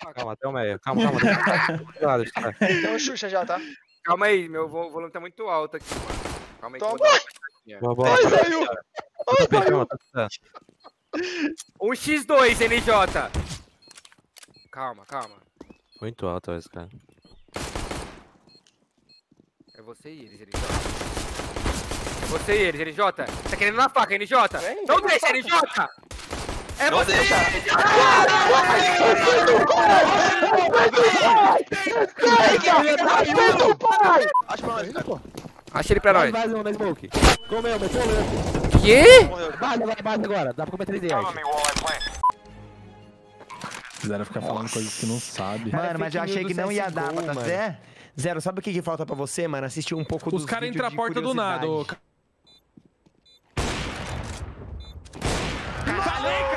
faca. Calma, até o meio. Calma, calma. eu- Tem um Xuxa já, tá? Calma aí, meu vo- volume tá muito alto aqui, mano. Calma aí. Toma. Boa, boa. Ai, tá- saiu! tá fechando, tá. Um X2, NJ. Calma, calma. Muito alto esse cara. É você e eles, NJ. É você e eles, NJ. Tá querendo na faca, NJ? Vem, Não vem deixa, faca. NJ! É você e. Acha ele pra nós. Mais um na smoke. Comeu, meteu o lance. Que? Base, vai, base agora. Dá pra comer 3 yards. Quiseram ficar falando coisas que não sabe. Mano, mas eu achei que do não ia dar, mano. fé? Zero, sabe o que, que falta pra você, mano? Assistir um pouco dos Os caras entram a porta do nada. ô,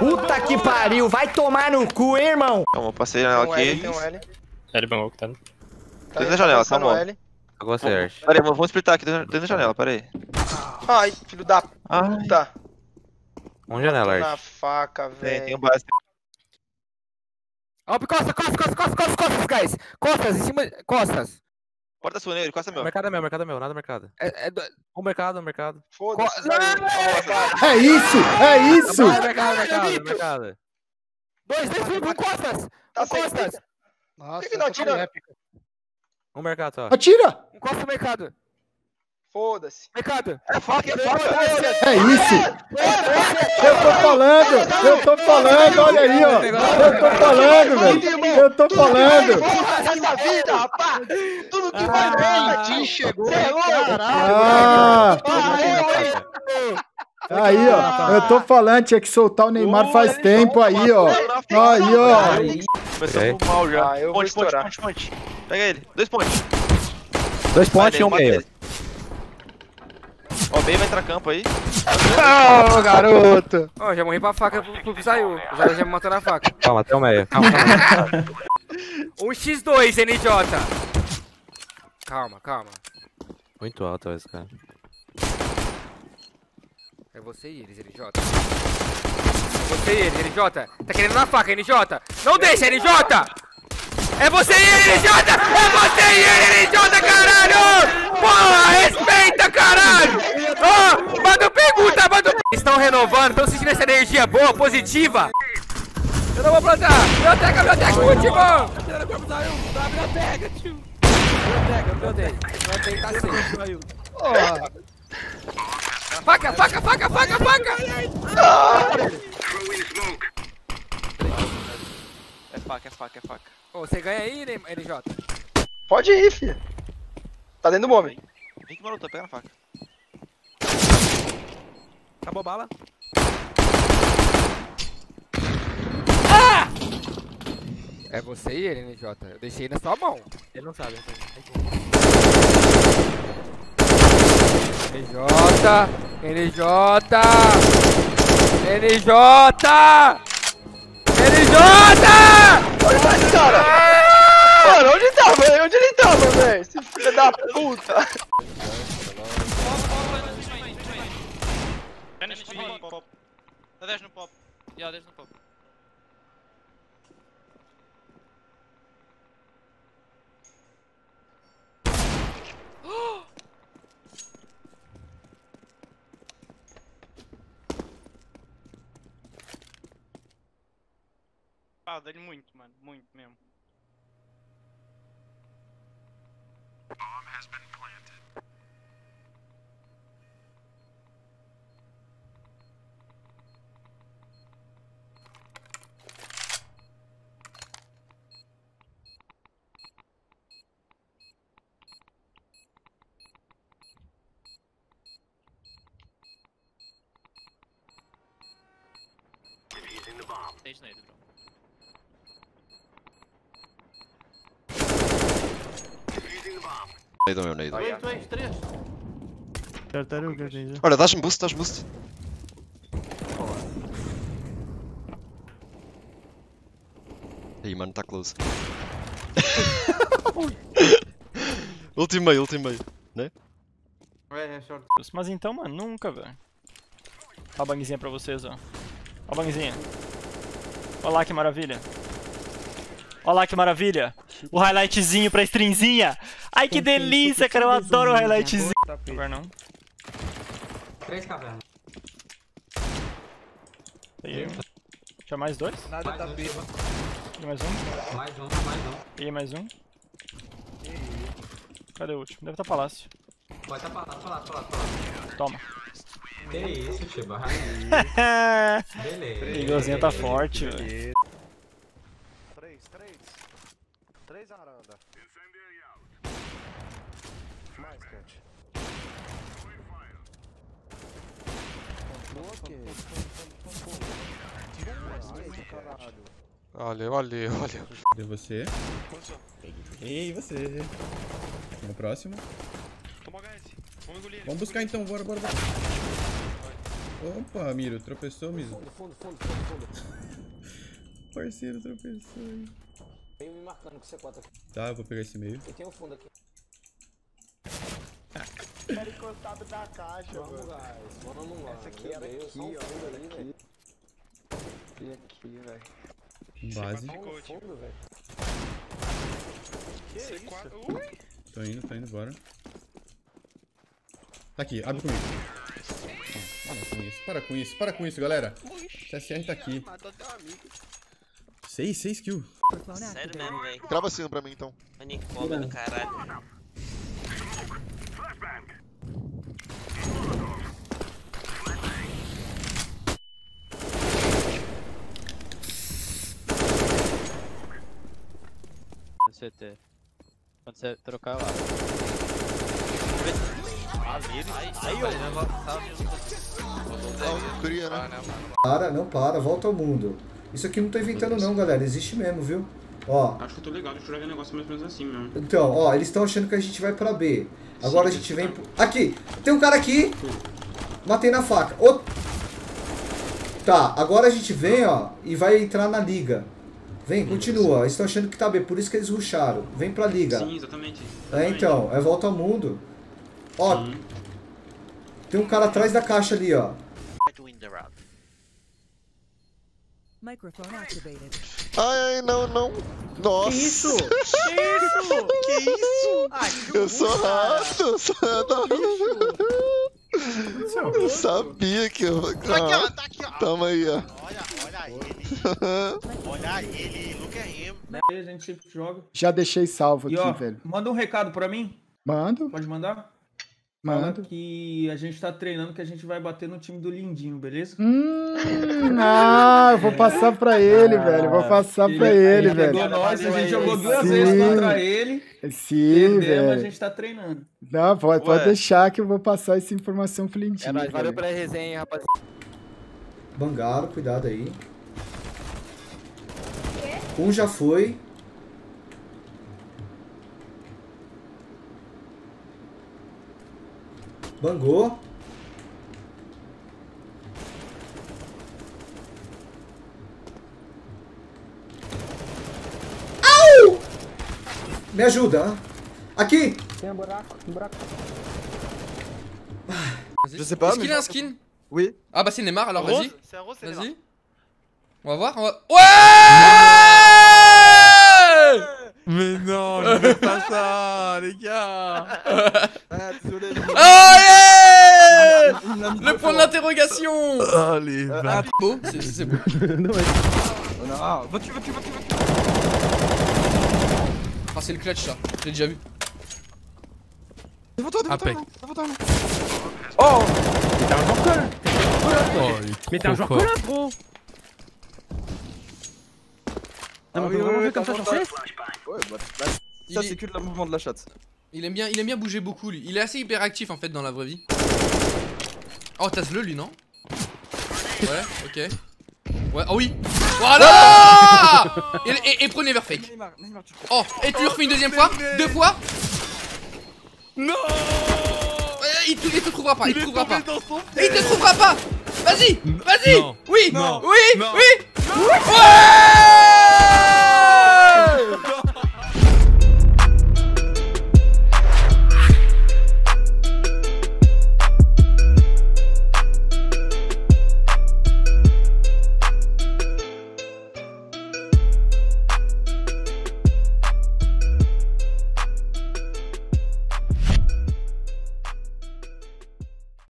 Puta que pariu, vai tomar no cu, hein, irmão? Calma, passei Tem ela um L, aqui. tem um L. Ele bangou, tá? Tá Dentro da janela, tá. L. Agora você, Ert. Pera aí, vamos splitar aqui dentro da janela, pera aí. Ai, filho da puta. Um janela, Na Ert. faca, tem, tem velho. um base. Ó, costa, costa, costa, costa, costa, costas, guys. Costas, em cima. Costas. Porta sua nele, costa meu. Mercado é meu, mercado é meu, nada mercado. É, é do... Um mercado, um mercado. Foda-se. Co- É isso, é isso! Ah, mercado, mercado, mercado. Dois, dois, um, um costas. Tá Um costas. Por que que não atira? Um mercado só. Atira! Um costa no mercado. Foda-se. Mercado. É faca, é faca. É isso! Eu tô falando! Eu tô falando, olha aí, ó! Eu tô falando, velho! Eu tô falando! Essa vida, rapaz! Tudo que vai bem! chegou, Cê é? Ah! Ah, Aí, ó! Eu tô falando, tinha que soltar o Neymar faz tempo aí, ó! Aí, ó! Começamos mal já. Ah, ponte, ponte, ponte, ponte. Pega ele. Dois pontos. Dois pontos e um meio. Ó, B vai entrar campo aí. Ô, garoto! Ó, já morri pra faca pro, pro que saiu. O Zé já me matou na faca. Calma, até o meio. Calma, calma. Um X2, NJ. Calma, calma. Muito alto esse cara. É você e eles, NJ. É você e eles, NJ. Tá querendo na faca, NJ. Não deixa, NJ! É você e ele, NJ! É você e ele, NJ, caralho! Porra, respeita, caralho! Ó, manda pergunta, manda... Estão renovando, estão sentindo essa energia boa, positiva? Eu não vou plantar! Biblioteca, biblioteca, último! Tirando o corpo, saiu! Da biblioteca, tio! Biblioteca, biblioteca. Biblioteca tá seco, saiu. Faca, faca, faca, faca, faca! É faca, é faca, é faca. Ô, você ganha aí, NJ? Pode ir, filho. Tá dentro do homem. Vem que maroto, pega na faca. Acabou a bala? É você e ele, NJ. Eu deixei na sua mão. Ele não sabe. então. NJ, NJ, NJ, NJ! Onde tá esse cara? Mano, onde tá, velho? Onde ele tava, velho? Esse filho da puta. Tá 10 no pop. Já, 10 no pop. Ah, dele muito, mano. Muito mesmo. Stage nade, bro. Neido meu, neido. Três, três, três. Olha, dás-me boost, dás boost. Aí, mano, tá close. último meio, último meio. Mas então, mano, nunca, velho. Ó a bangzinha pra vocês, ó. Ó a bangzinha. Olha lá que maravilha. Olha lá que maravilha. O highlightzinho pra streamzinha. Ai, que delícia, cara. Eu adoro o highlightzinho. Agora não. Três cavernas. Peguei um. Tinha mais dois? Nada tá. Peguei mais um. Mais um, mais um. Peguei mais um. Cadê o último? Deve estar palácio. Pode tá lá, pra lá, pra lá, pra lá. Toma. Que isso, Chiba. Beleza. Igualzinho tá forte, velho. Três, três. Três aranda. Mais, Cat. Olha, olha, olha. Cadê você? Ei, você. Vamos próximo. Vamos buscar então, bora, bora, bora. Opa, Miro, tropeçou, Miso. Fundo, fundo, fundo, fundo. Parceiro tropeçou aí. Vem me marcando com C4 aqui. Tá, eu vou pegar esse meio. Eu tenho um fundo aqui. Era encostado da caixa, Vamos, guys. Vamos lá. Essa aqui era aqui, um ó. fundo Era aqui. E aqui, velho. Base. Um fundo, velho. Que isso? Tô indo, tô indo, bora. Tá aqui, abre comigo. Ah, para com isso, para com isso, para com isso, galera. CSR tá aqui. Matou teu amigo. 6, 6 kills. Sério mesmo, velho. Grava assim pra mim então. Manicômio do caralho. CT. Quando você trocar lá. Não, cria, né? Para, não para, volta ao mundo. Isso aqui não tô inventando não, galera. Existe mesmo, viu? Ó, Acho que eu tô legal, deixa eu jogar negócio mais ou menos assim mesmo. então, ó, eles estão achando que a gente vai pra B. Agora a gente vem... pro- Aqui! Tem um cara aqui! Matei na faca. Ô- Tá, agora a gente vem, ó, e vai entrar na liga. Vem, continua. Eles estão achando que tá B, por isso que eles rusharam. Vem pra liga. exatamente. É, então, é volta ao mundo. Ó, tem um cara atrás da caixa ali, ó. Ai, ai, não, não. Nossa. Que isso? Que isso? eu sou rato, eu sou rato. Eu sabia que eu. Tá aqui, ó, tá aqui, ó. Tamo aí, ó. Olha, olha ele. Olha ele, look at him. Aí a gente sempre joga. Já deixei salvo E ó, manda um recado pra mim. Mando, Pode mandar? Fala que a gente tá treinando que a gente vai bater no time do Lindinho, beleza? Hum, ah, eu vou passar pra ele, velho. Eu vou passar pra ele, velho. Pegou nós, a gente jogou duas Sim. vezes contra ele. Sim, Perdemos, a velho. gente tá treinando. Não, pode, pode Ué. deixar que eu vou passar essa informação pro Lindinho. É nóis, valeu velho. pela resenha, rapaz. Bangaro, cuidado aí. Um já foi. Bangou. Au! Me ajuda. Aqui. Tem um buraco, um buraco. Je sais pas, Est-ce qu'il a un skin? Oui. Ah bah c'est Neymar, alors vas-y. Rose, c'est un rose, c'est Neymar. Vas-y. On va voir. On va... Ouais mais non, je veux pas ça, les gars ah, Absolument oh, Le point de l'interrogation Allez, ah, euh, va beau, ah, c'est beau. non, ouais. Oh va-tu, va-tu, va-tu, va-tu Ah, c'est le clutch, ça. Je l'ai déjà vu. Devant toi, devant toi, devant toi Oh, oh Mais t'es un joueur collant Oh, Mais t'es un joueur collant, gros ah oui, oui, oui, comme ça, sur CS Ouais, bah, bah, Il ça, est- c'est que le mouvement de la chatte. Il aime bien, il aime bien bouger beaucoup lui. Il est assez hyperactif en fait dans la vraie vie. Oh t'as le lui non Ouais, ok. Ouais, oh oui Voilà et, et- et prenez vers fake. Oh, et tu le refais une deuxième fois Deux fois Non il, te, il te trouvera pas, il te trouvera pas. Il te trouvera pas Vas-y Vas-y Non. Oui Non. Oui Non. Oui Ouais